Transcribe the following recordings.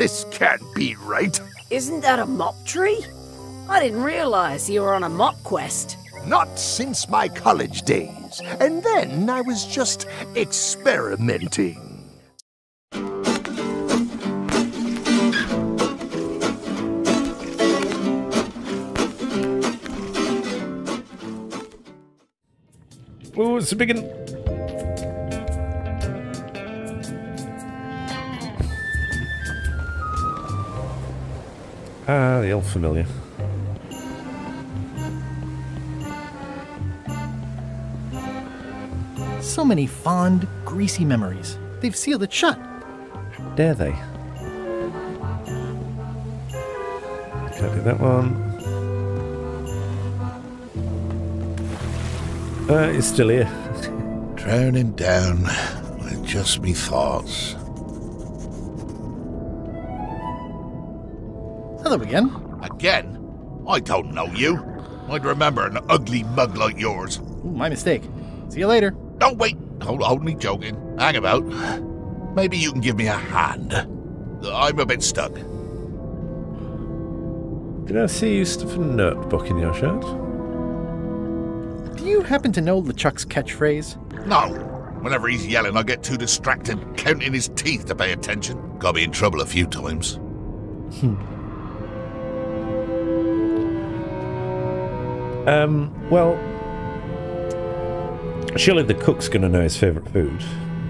This can't be right. Isn't that a mop tree? I didn't realize you were on a mop quest. Not since my college days. And then I was just experimenting. Oh, it's a big one. Ah, the old familiar. So many fond, greasy memories. They've sealed it shut. Dare they? Can't do that one. Uh, it's still here. Drowning down with just me thoughts. Hello again. Again? I don't know you. I'd remember an ugly mug like yours. Ooh, my mistake. See you later. No, wait. Hold, hold me joking. Hang about. Maybe you can give me a hand. I'm a bit stuck. Did I see you stuff a notebook in your shirt? Do you happen to know LeChuck's catchphrase? No. Whenever he's yelling, I get too distracted counting his teeth to pay attention. Got me in trouble a few times. Hmm. Um, well, surely the cook's gonna know his favourite food.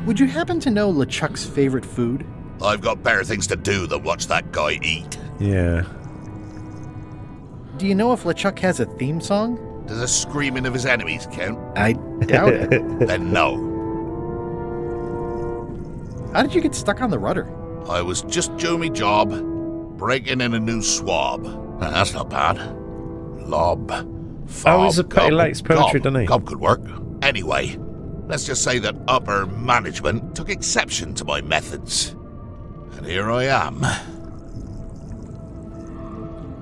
Would you happen to know LeChuck's favorite food? I've got better things to do than watch that guy eat. Yeah. Do you know if LeChuck has a theme song? Does the screaming of his enemies count? I doubt it. then no. How did you get stuck on the rudder? I was just doing my job, breaking in a new swab. That's not bad. Lob. Fob, Oh, he's a pet- he likes poetry, gob. doesn't he? Gob could work. Anyway, let's just say that upper management took exception to my methods. And here I am.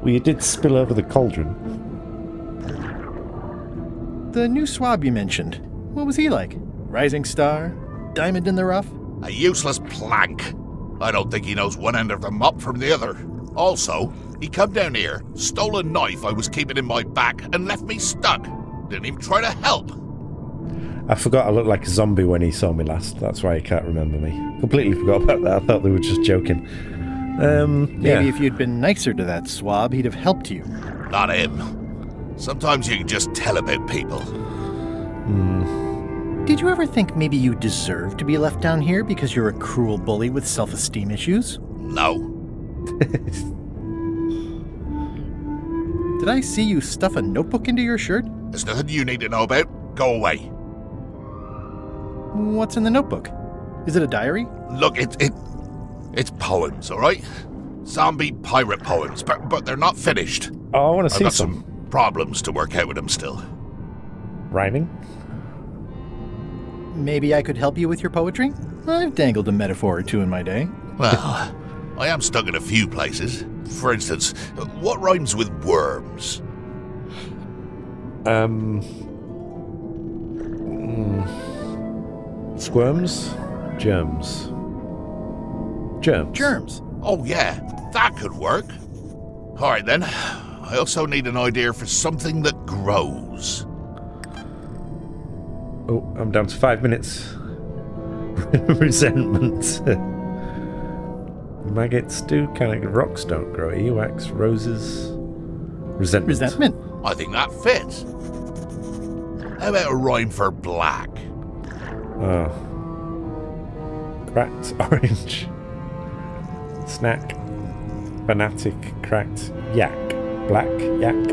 Well, you did spill over the cauldron. The new swab you mentioned. What was he like? Rising star? Diamond in the rough? A useless plank. I don't think he knows one end of the mop from the other. Also, he come down here, stole a knife I was keeping in my back, and left me stuck. Didn't even try to help. I forgot I looked like a zombie when he saw me last. That's why he can't remember me. Completely forgot about that. I thought they were just joking. Um, Maybe if you'd been nicer to that swab, he'd have helped you. Not him. Sometimes you can just tell about people. Did you ever think maybe you deserve to be left down here because you're a cruel bully with self esteem issues? No. Did I see you stuff a notebook into your shirt? There's nothing you need to know about. Go away. What's in the notebook? Is it a diary? Look, it, it it's poems, all right? Zombie pirate poems, but but they're not finished. Oh, I want to I've see got some. some problems to work out with them still. Rhyming? Maybe I could help you with your poetry? I've dangled a metaphor or two in my day. Well, I am stuck in a few places. For instance, what rhymes with worms? Um. mm, squirms? Germs. Germs. Germs. Oh yeah, that could work. All right then. I also need an idea for something that grows. Oh, I'm down to five minutes. Resentment. Maggots do kind of rocks don't grow. Earwax, roses, resentment. Resentment. I think that fits. How about a rhyme for black? Oh. Cracked orange. Snack. Fanatic. Cracked yak. Black yak.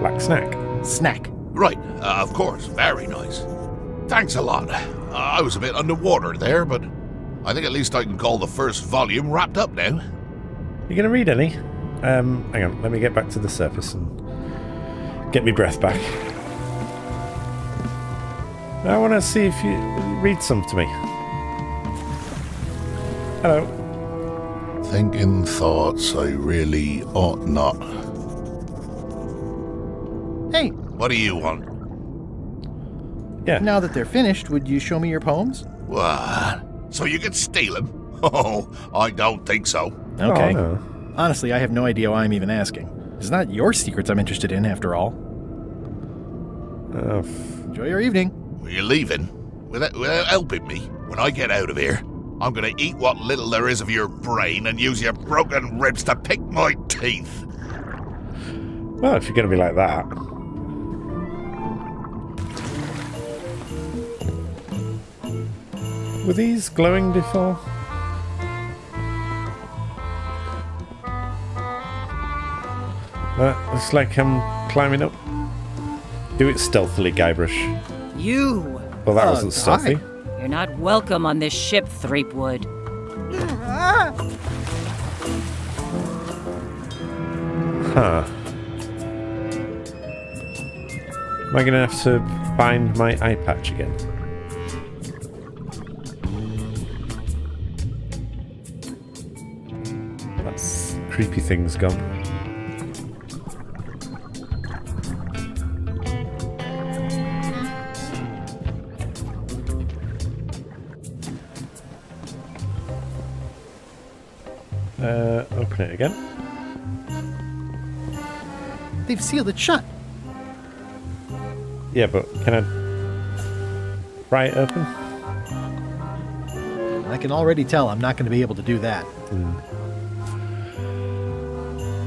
Black snack. Snack. Right, uh, of course. Very nice. Thanks a lot. Uh, I was a bit underwater there, but I think at least I can call the first volume wrapped up now. You gonna read any? Um, hang on, let me get back to the surface and get me breath back. I want to see if you read some to me. Hello. Thinking thoughts I really ought not. Hey, What do you want? Yeah. now that they're finished, would you show me your poems? What? So you can steal them? Oh, I don't think so. Okay. Oh, no. Honestly, I have no idea why I'm even asking. It's not your secrets I'm interested in, after all. Oh, f- Enjoy your evening. Are you're leaving? Without, without helping me? When I get out of here, I'm gonna eat what little there is of your brain and use your broken ribs to pick my teeth. well, if you're going to be like that. Were these glowing before? That looks like I'm climbing up. Do it stealthily, Guybrush. You! Well, that Uh, wasn't stealthy. hi. You're not welcome on this ship, Threepwood. Huh. Am I going to have to find my eye patch again? Creepy thing's gone. Uh, open it again. They've sealed it shut. Yeah, but can I pry it open? I can already tell I'm not going to be able to do that.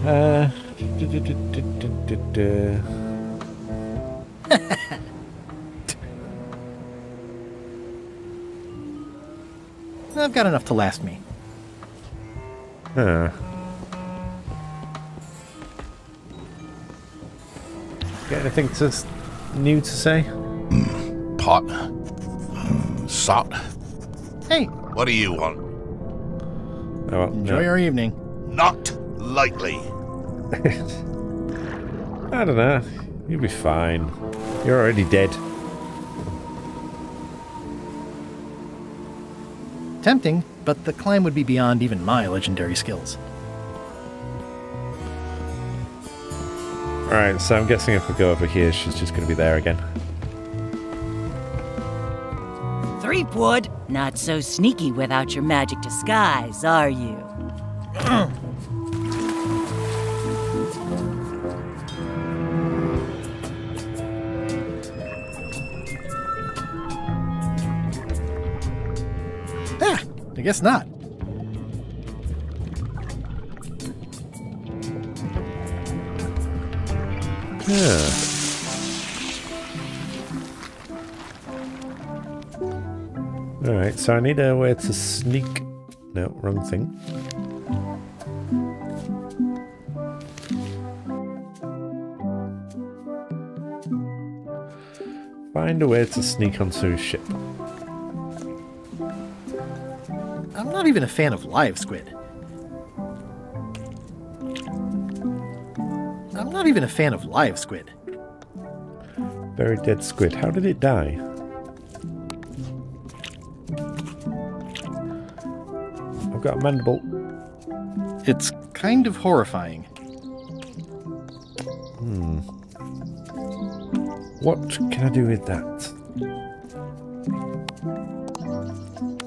Uh. I've got enough to last me. Huh. Got anything to, new to say? Pot. Mm, Salt. Hey, What do you want? Oh, well, enjoy no. your evening. Not likely. I don't know. You'll be fine. You're already dead. Tempting, but the climb would be beyond even my legendary skills. Alright, so I'm guessing if we go over here, she's just going to be there again. Threepwood? Not so sneaky without your magic disguise, are you? I guess not. Yeah. Alright, so I need a way to sneak. No, wrong thing. Find a way to sneak onto a ship. Even a fan of live squid. I'm not even a fan of live squid. Very dead squid. How did it die? I've got a mandible. It's kind of horrifying. Hmm. What can I do with that?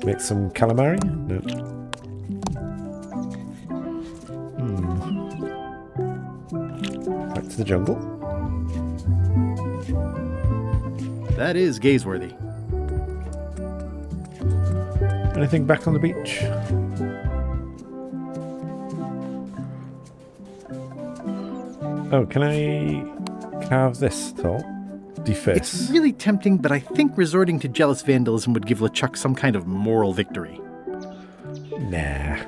Make some calamari? No. Hmm. Back to the jungle. That is gazeworthy. Anything back on the beach? Oh, can I carve this at Deface. It's really tempting, but I think resorting to jealous vandalism would give LeChuck some kind of moral victory. Nah.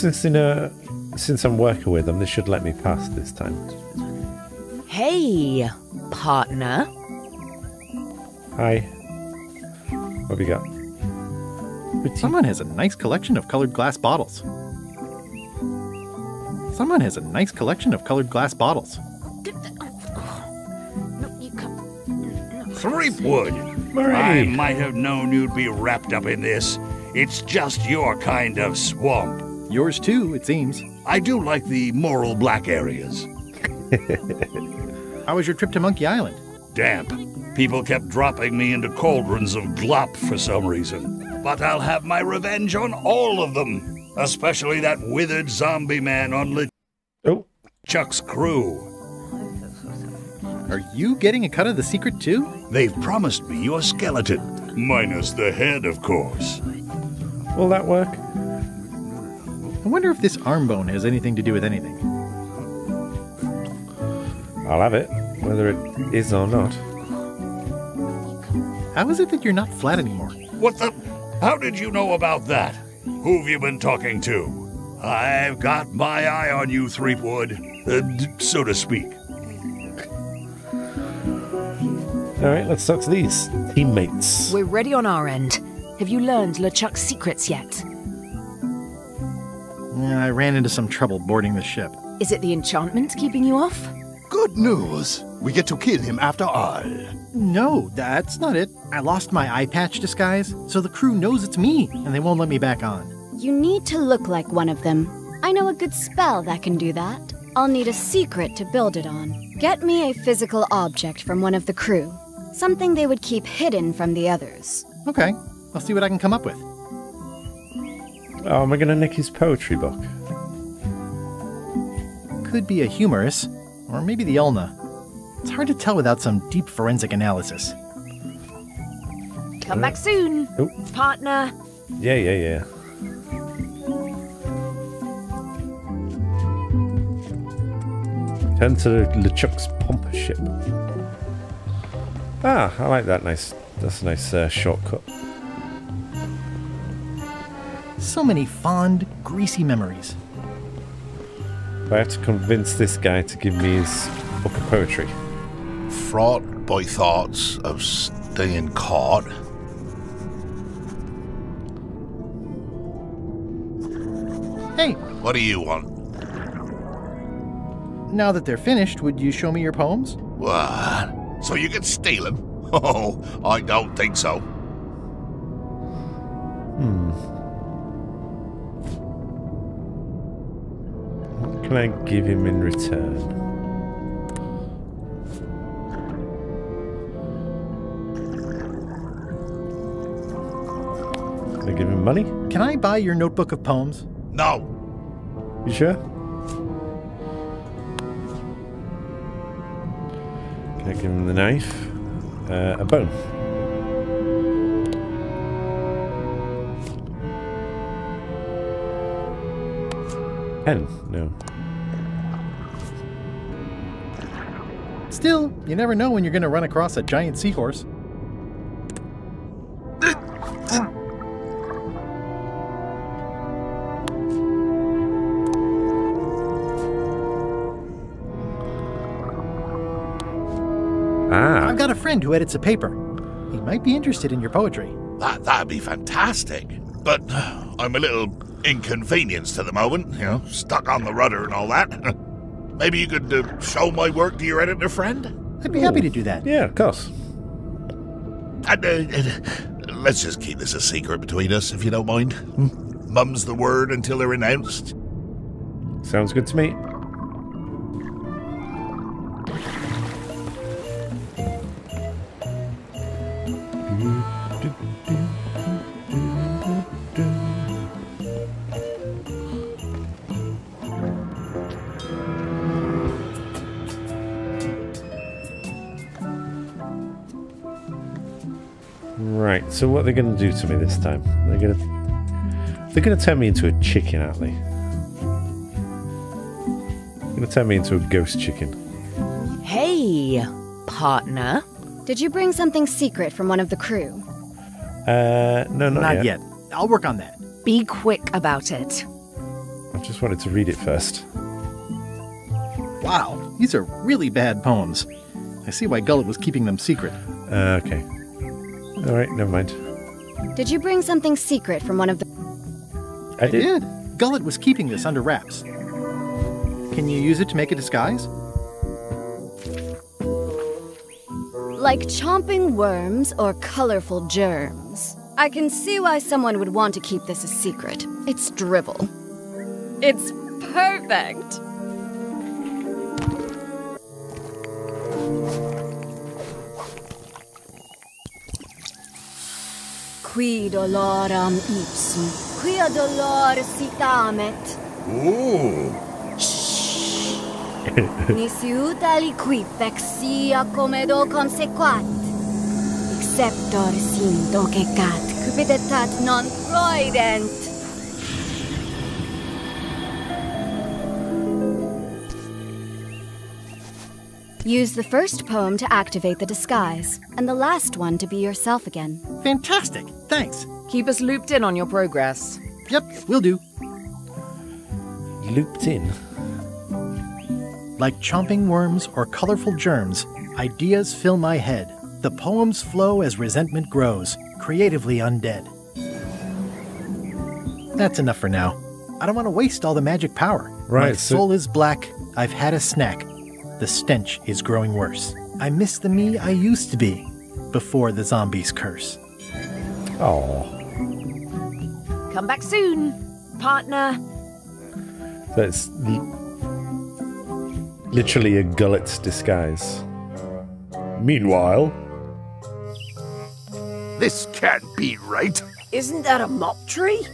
Since in a, since I'm working with them, they should let me pass this time. Hey, partner. Hi. What have you got? Someone has a nice collection of colored glass bottles. Someone has a nice collection of colored glass bottles. Threepwood. Murray. I might have known you'd be wrapped up in this. It's just your kind of swamp. Yours too, it seems. I do like the moral black areas. How was your trip to Monkey Island? Damp. People kept dropping me into cauldrons of glop for some reason. But I'll have my revenge on all of them, especially that withered zombie man on Oh, Chuck's crew. Are you getting a cut of the secret too? They've promised me your skeleton, minus the head, of course. will that work? I wonder if this arm bone has anything to do with anything. I'll have it, whether it is or not. How is it that you're not flat anymore? What the? How did you know about that? Who've you been talking to? I've got my eye on you, Threepwood, uh, d- so to speak. All right, let's talk to these teammates. We're ready on our end. Have you learned LeChuck's secrets yet? Yeah, I ran into some trouble boarding the ship. Is it the enchantment keeping you off? Good news. We get to kill him after all. No, that's not it. I lost my eye patch disguise, so the crew knows it's me, and they won't let me back on. You need to look like one of them. I know a good spell that can do that. I'll need a secret to build it on. Get me a physical object from one of the crew. Something they would keep hidden from the others. Okay, I'll see what I can come up with. Oh, am I going to nick his poetry book? Could be a humerus, or maybe the ulna. It's hard to tell without some deep forensic analysis. Come back soon, Oh. partner. Yeah, yeah, yeah. Turn to LeChuck's pomper ship. Ah, I like that. Nice. That's a nice uh, shortcut. So many fond, greasy memories. I have to convince this guy to give me his book of poetry. Fraught by thoughts of staying caught. Hey, What do you want? now that they're finished, would you show me your poems? What? So you can steal them? Oh, I don't think so. Can I give him in return? Can I give him money? Can I buy your notebook of poems? No. You sure? Can I give him the knife? Uh, a bone. Pen? No. Still, you never know when you're going to run across a giant seahorse. Ah, I've got a friend who edits a paper. He might be interested in your poetry. That that'd be fantastic. But I'm a little inconvenienced at the moment, you know, stuck on the rudder and all that. Maybe you could uh, show my work to your editor friend? I'd be happy to do that. yeah, of course. And, uh, uh, let's just keep this a secret between us, if you don't mind. Hmm? Mum's the word until they're announced. Sounds good to me. Right, so what are they going to do to me this time? They're going to they're going to turn me into a chicken, aren't they? They're going to turn me into a ghost chicken. Hey, partner. Did you bring something secret from one of the crew? Uh, no, not, Not yet. yet. I'll work on that. Be quick about it. I just wanted to read it first. Wow, these are really bad poems. I see why Gullet was keeping them secret. Uh, okay. All right, never mind. Did you bring something secret from one of the. I did. Gullet was keeping this under wraps. Can you use it to make a disguise? Like chomping worms or colorful germs. I can see why someone would want to keep this a secret. It's drivel. It's perfect. Qui doloram ipsum, quia dolor sit amet. Ooh. Nisi ut aliquid vexia comedo consequat. Exceptor sim docecat, cupiditat non proident. Use the first poem to activate the disguise, and the last one to be yourself again. Fantastic. Thanks. Keep us looped in on your progress. Yep, will do. Looped in. Like chomping worms or colorful germs, ideas fill my head. The poems flow as resentment grows, creatively undead. That's enough for now. I don't want to waste all the magic power. My Right, so- soul is black. I've had a snack. The stench is growing worse. I miss the me I used to be before the zombies curse. Oh, Come back soon, partner. that's l- literally a gullet's disguise. Meanwhile, This can't be right. Isn't that a mop tree?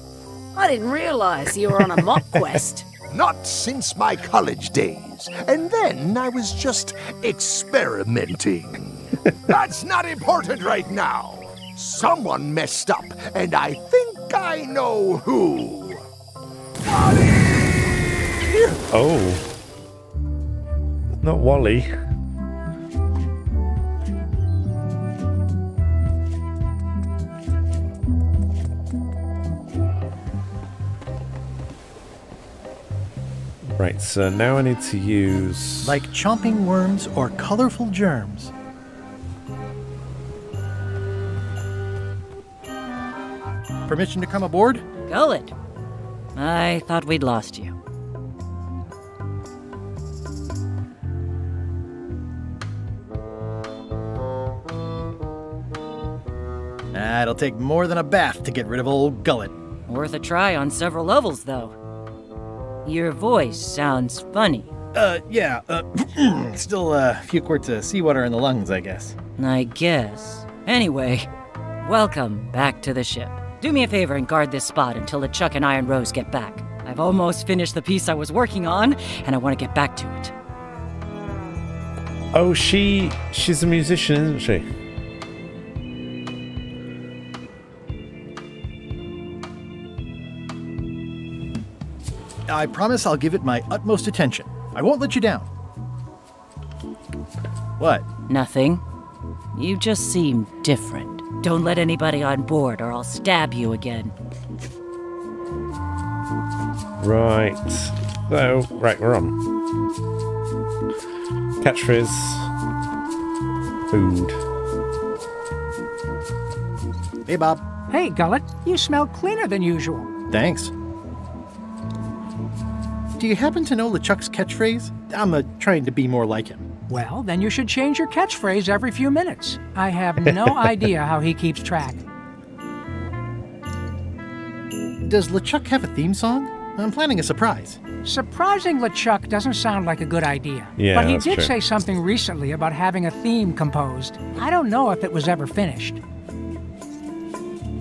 I didn't realize you were on a mop quest. Not since my college days. And then I was just experimenting. That's not important right now. Someone messed up, and I think I know who. Wally! oh, not Wally. Right, so now I need to use. Like chomping worms or colorful germs. Permission to come aboard? Gullet. I thought we'd lost you. Ah, it'll take more than a bath to get rid of old Gullet. Worth a try on several levels, though. Your voice sounds funny. Uh, yeah, uh, still uh, a few quarts of seawater in the lungs, I guess. I guess. Anyway, welcome back to the ship. Do me a favor and guard this spot until LeChuck and Iron Rose get back. I've almost finished the piece I was working on, and I want to get back to it. Oh, she. She's a musician, isn't she? I promise I'll give it my utmost attention. I won't let you down. What? Nothing. You just seem different. Don't let anybody on board, or I'll stab you again. Right. So, right, we're on. Catchphrase. Food. Hey, Bob. Hey, Gullet, you smell cleaner than usual. Thanks. Do you happen to know LeChuck's catchphrase? I'm uh, trying to be more like him. Well, then you should change your catchphrase every few minutes. I have no idea how he keeps track. Does LeChuck have a theme song? I'm planning a surprise. Surprising LeChuck doesn't sound like a good idea. Yeah, but he that's did true. say something recently about having a theme composed. I don't know if it was ever finished.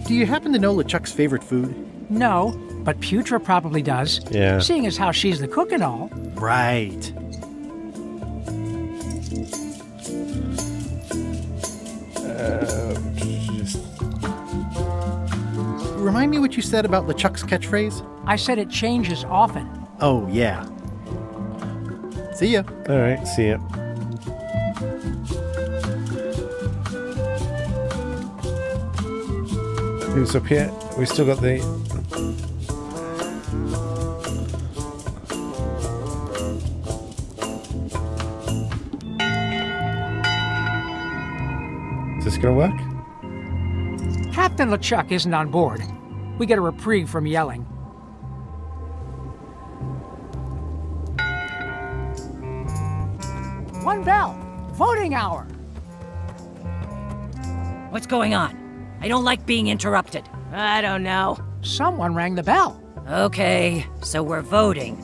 Do you happen to know LeChuck's favorite food? No, but Putra probably does. Yeah. Seeing as how she's the cook and all. Right. Remind me what you said about LeChuck's catchphrase? I said it changes often. Oh, yeah. See ya. Alright, see ya. Who's up here? We still got the. Is this gonna work? Captain LeChuck isn't on board. We get a reprieve from yelling. One bell. Voting hour. What's going on? I don't like being interrupted. I don't know. Someone rang the bell. Okay, so we're voting.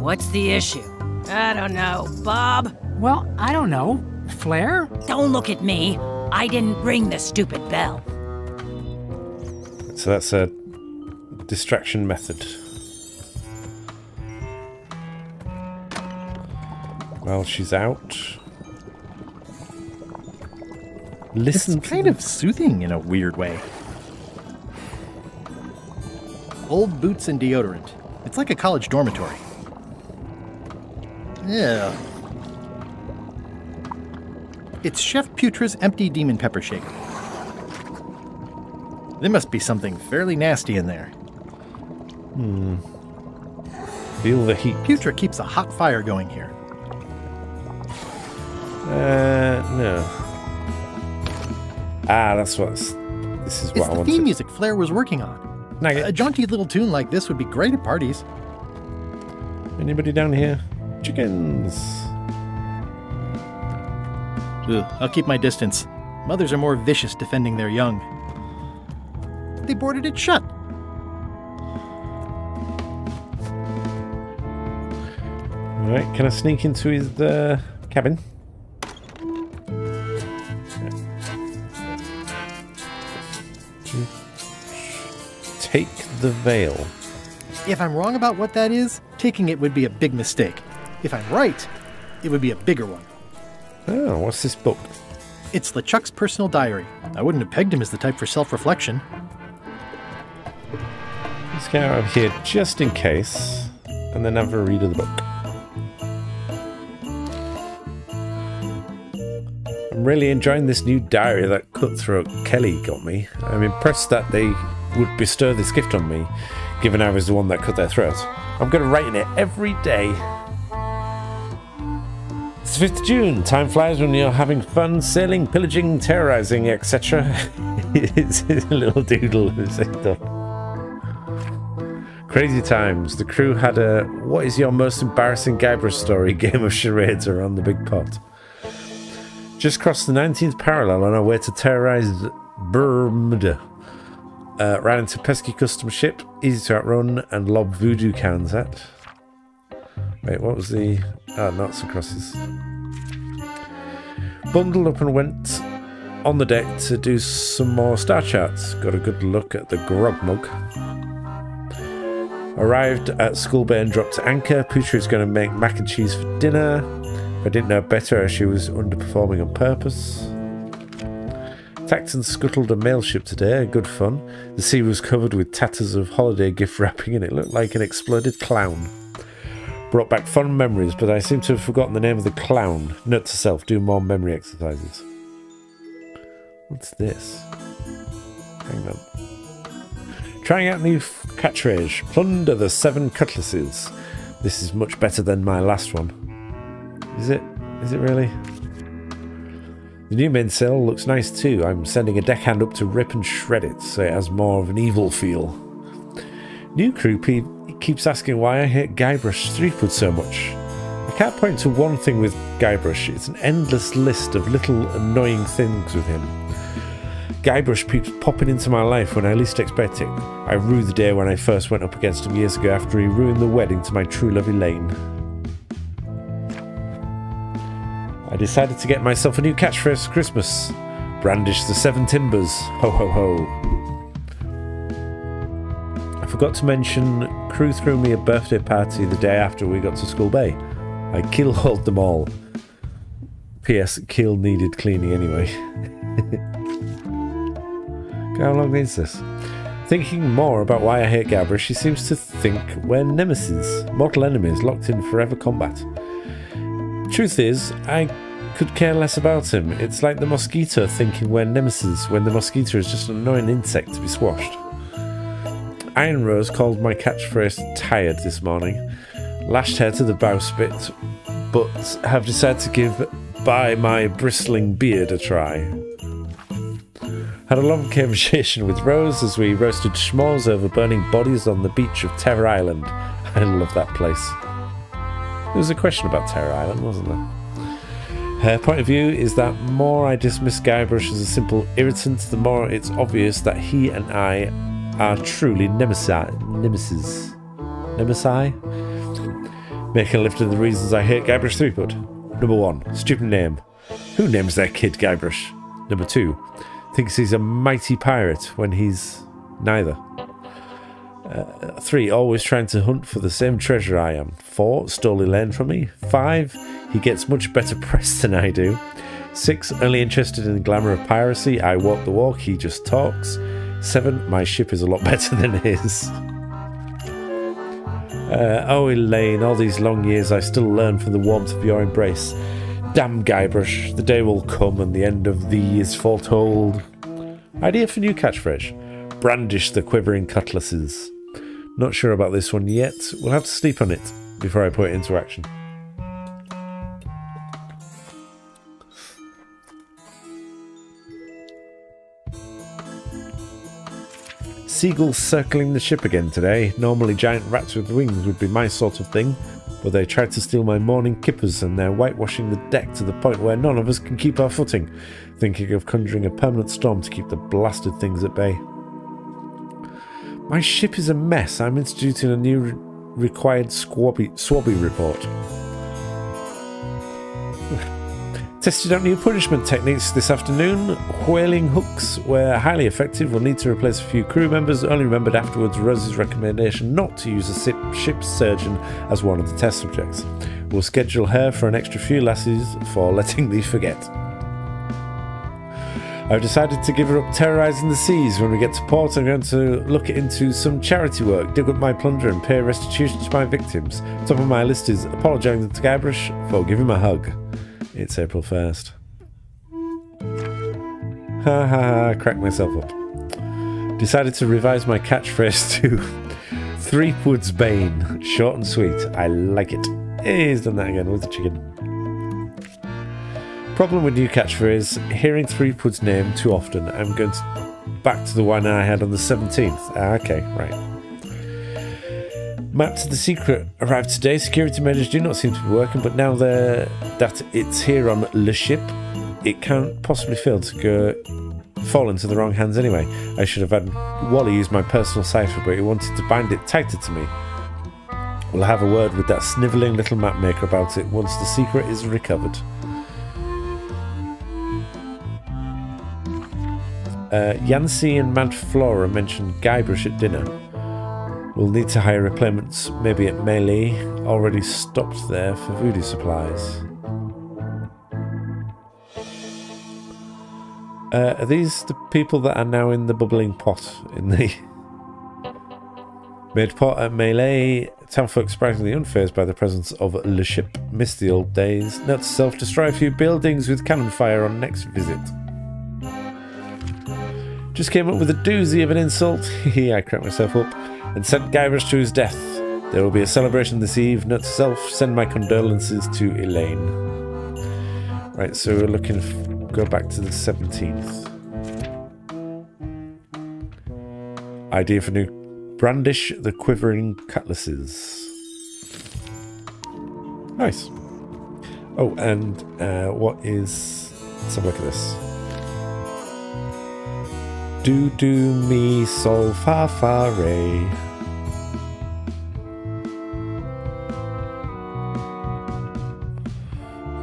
What's the issue? I don't know. Bob? Well, I don't know. Flair? Don't look at me. I didn't ring the stupid bell. So that's a distraction method. Well, she's out. Listen It's kind of soothing in a weird way. Old boots and deodorant. It's like a college dormitory. Yeah. It's Chef Putra's empty demon pepper shaker. There must be something fairly nasty in there. Hmm. feel the heat. Putra keeps a hot fire going here. Uh, no. Ah, that's what's. This is It's what I the wanted. theme music Flair was working on. Nag A jaunty little tune like this would be great at parties. Anybody down here? Chickens. Ugh, I'll keep my distance. Mothers are more vicious defending their young. They boarded it shut. All right, can I sneak into his uh, cabin? Take the veil. If I'm wrong about what that is, taking it would be a big mistake. If I'm right, it would be a bigger one. Oh, what's this book? It's LeChuck's personal diary. I wouldn't have pegged him as the type for self reflection. Let's out of here just in case, and then have a read of the book. I'm really enjoying this new diary that Cutthroat Kelly got me. I'm impressed that they would bestow this gift on me, given I was the one that cut their throat. I'm going to write in it every day. It's 5th of June. Time flies when you're having fun, sailing, pillaging, terrorizing, etc. it's a little doodle. Crazy times. The crew had a what is your most embarrassing Guybrush story game of charades around the big pot. Just crossed the 19th parallel on our way to terrorize Brrr Muda. Uh, ran into pesky custom ship, easy to outrun, and lob voodoo cans at. Wait, what was the. Ah, knots and crosses. Bundled up and went on the deck to do some more star charts. Got a good look at the grog mug. Arrived at School Bay and dropped anchor. Putra is going to make mac and cheese for dinner. I didn't know better, as she was underperforming on purpose. And scuttled a mail ship today, good fun. The sea was covered with tatters of holiday gift wrapping and it looked like an exploded clown. Brought back fond memories, but I seem to have forgotten the name of the clown. Note to self, do more memory exercises. What's this? Hang on. Trying out new catchphrase. Plunder the seven cutlasses. This is much better than my last one. Is it? Is it really? The new mainsail looks nice too. I'm sending a deckhand up to rip and shred it so it has more of an evil feel. New crew keeps asking why I hate Guybrush Threepwood so much. I can't point to one thing with Guybrush. It's an endless list of little annoying things with him. Guybrush keeps popping into my life when I least expect it. I rue the day when I first went up against him years ago after he ruined the wedding to my true love Elaine. I decided to get myself a new catchphrase for Christmas. Brandish the seven timbers. Ho ho ho. I forgot to mention, crew threw me a birthday party the day after we got to School Bay. I keelhauled them all. P.S. Keel needed cleaning anyway. How long is this? Thinking more about why I hate Gabra, she seems to think we're nemesis, mortal enemies locked in forever combat. Truth is, I could care less about him. It's like the mosquito thinking we're nemesis when the mosquito is just an annoying insect to be squashed. Iron Rose called my catchphrase tired this morning, lashed her to the bowsprit, but have decided to give by my bristling beard a try. Had a long conversation with Rose as we roasted schmalls over burning bodies on the beach of Terror Island. I love that place. There was a question about Terror Island, wasn't there? Her point of view is that more I dismiss Guybrush as a simple irritant, the more it's obvious that he and I are truly nemesis. Nemesis. Nemesis? Making a list of the reasons I hate Guybrush Threepwood. Number one, stupid name. Who names their kid Guybrush? Number two, thinks he's a mighty pirate when he's neither. Uh, three, always trying to hunt for the same treasure I am. Four, stole Elaine from me. Five, he gets much better press than I do. Six, only interested in the glamour of piracy. I walk the walk, he just talks. Seven, my ship is a lot better than his. Uh, oh, Elaine, all these long years I still learn from the warmth of your embrace. Damn Guybrush, the day will come and the end of thee is foretold. Idea for new catchphrase brandish the quivering cutlasses. Not sure about this one yet. We'll have to sleep on it before I put it into action. Seagulls circling the ship again today. Normally giant rats with wings would be my sort of thing, but they tried to steal my morning kippers and they're whitewashing the deck to the point where none of us can keep our footing, thinking of conjuring a permanent storm to keep the blasted things at bay. My ship is a mess. I'm instituting a new re- required swabby, swabby report. Tested out new punishment techniques this afternoon. Whaling hooks were highly effective. We'll need to replace a few crew members. Only remembered afterwards Rose's recommendation not to use a ship's surgeon as one of the test subjects. We'll schedule her for an extra few lasses for letting thee forget. I've decided to give her up terrorising the seas. When we get to port, I'm going to look into some charity work, dig up my plunder, and pay restitution to my victims. Top of my list is apologising to Guybrush for giving him a hug. It's April 1st. Ha ha ha, cracked myself up. Decided to revise my catchphrase to Threepwood's Bane. Short and sweet. I like it. He's done that again with the chicken. Problem with new catchphrase, hearing Threepwood's name too often. I'm going to back to the one I had on the 17th. Ah, okay, right. Map to the secret arrived today. Security measures do not seem to be working, but now that it's here on Le Ship, it can't possibly fail to go fall into the wrong hands anyway. I should have had Wally use my personal cipher, but he wanted to bind it tighter to me. We'll have a word with that snivelling little map maker about it once the secret is recovered. Uh, Yancy and Mad Flora mentioned Guybrush at dinner. We'll need to hire replacements, maybe at Melee, already stopped there for voodoo supplies. Uh, are these the people that are now in the bubbling pot in the made pot at Melee? Townfolk surprisingly unfazed by the presence of Le Ship. Miss the old days. Note to self destroy a few buildings with cannon fire on next visit. Just came up with a doozy of an insult. I cracked myself up and sent Guybrush to his death. There will be a celebration this eve. Note to self, send my condolences to Elaine. Right, so we're looking, go back to the 17th. Idea for new brandish the quivering cutlasses. Nice. Oh, and uh, what is. Let's have a look at this. Do do me sol fa fa re.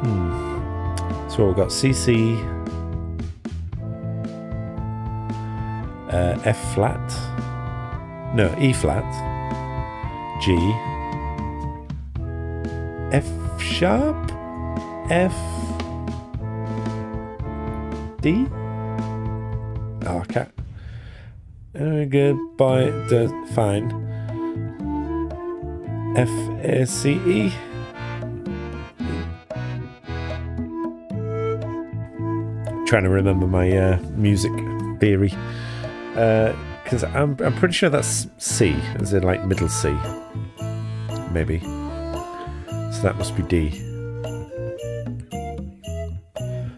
Hmm. So we've got CC, uh, F flat, no E flat, G, F sharp, F, D. Oh, can't. Uh, goodbye. The fine. F A C E. Trying to remember my uh, music theory, because uh, I'm I'm pretty sure that's C, as in like middle C, maybe. So that must be D.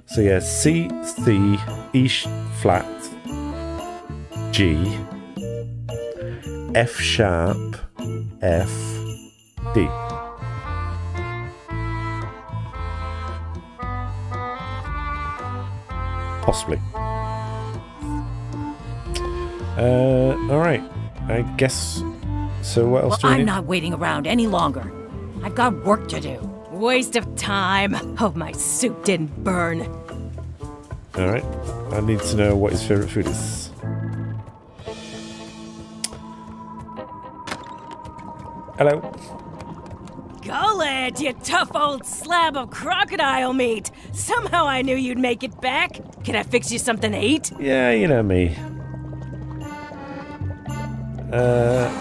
So yeah, C, C, E flat, G, F sharp, F, D. Possibly. Uh, alright. I guess... So what else Well, do we I'm need? not waiting around any longer. I've got work to do. Waste of time. Hope my soup didn't burn. Alright. I need to know what his favourite food is. Hello. Gullet, you tough old slab of crocodile meat. Somehow I knew you'd make it back. Can I fix you something to eat? Yeah, you know me. Uh,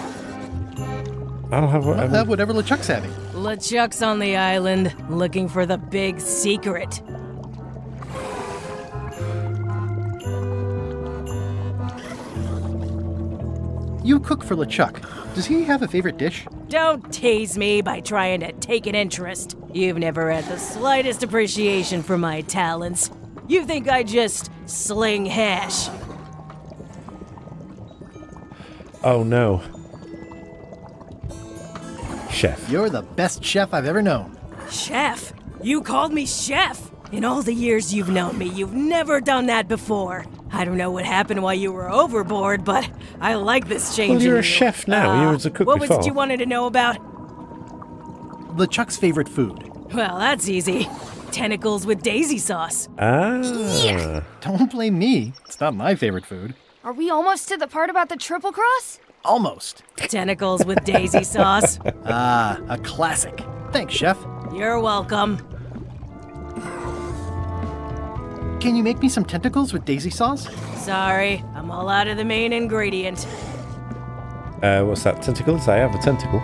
I'll have I'll whatever. have whatever LeChuck's having. LeChuck's on the island, looking for the big secret. You cook for LeChuck. Does he have a favorite dish? Don't tease me by trying to take an interest. You've never had the slightest appreciation for my talents. You think I just sling hash. Oh no. Chef. You're the best chef I've ever known. Chef? You called me chef? In all the years you've known me, you've never done that before. I don't know what happened while you were overboard, but I like this change. Well, you're in a you. chef now. You Uh, was a cook What was it you wanted to know about? LeChuck's favorite food. Well, that's easy. Tentacles with daisy sauce. Ah. Don't blame me. It's not my favorite food. Are we almost to the part about the triple cross? Almost. Tentacles with daisy sauce. Ah, a classic. Thanks, chef. You're welcome. Can you make me some tentacles with daisy sauce? Sorry, I'm all out of the main ingredient. Uh, what's that? Tentacles? I have a tentacle.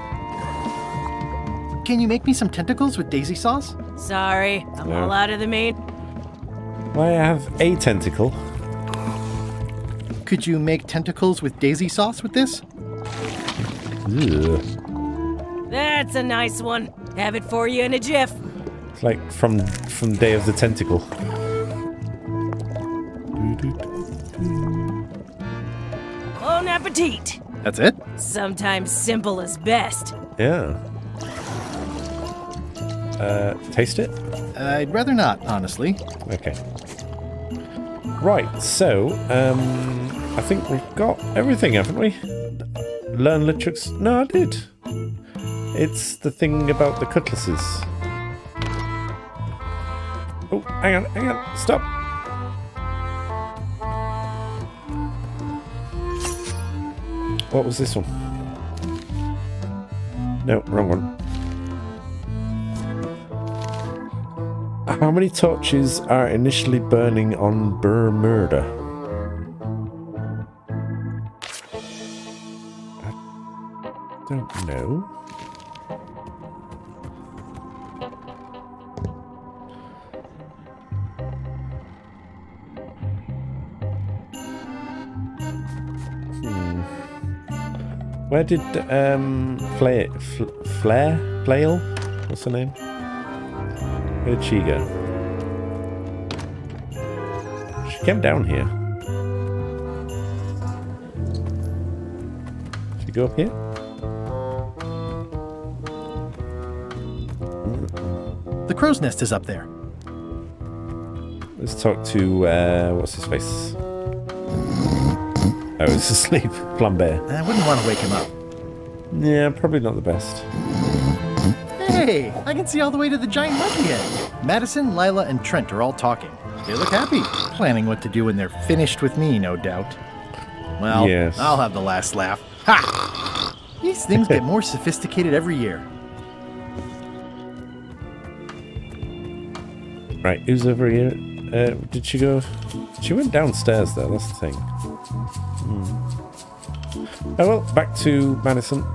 Can you make me some tentacles with daisy sauce? Sorry, I'm Yeah. all out of the main. Why, I have a tentacle. Could you make tentacles with daisy sauce with this? Ugh. That's a nice one. Have it for you in a jiff. It's like from from Day of the Tentacle. Bon appetit. That's it? Sometimes simple is best. Yeah. Uh, taste it? I'd rather not, honestly. Okay. Right, so, um, I think we've got everything, haven't we? Learn LeChuck's... No, I did. It's the thing about the cutlasses. Oh, hang on, hang on, stop. What was this one? No, wrong one. How many torches are initially burning on Brrr Muda? I don't know. Where did um Flare Fl- Flare Flail? What's her name? Where did she go? She came down here. Did She go up here? The crow's nest is up there. Let's talk to uh, what's his face? Oh, he's asleep. Flambert. I wouldn't want to wake him up. Yeah, probably not the best. Hey, I can see all the way to the giant monkey head. Madison, Lila, and Trent are all talking. They look happy, planning what to do when they're finished with me, no doubt. Well, Yes. I'll have the last laugh. Ha! These things get more sophisticated every year. Right, who's over here? Uh, did she go? She went downstairs though. That's the thing. Oh well, back to Madison.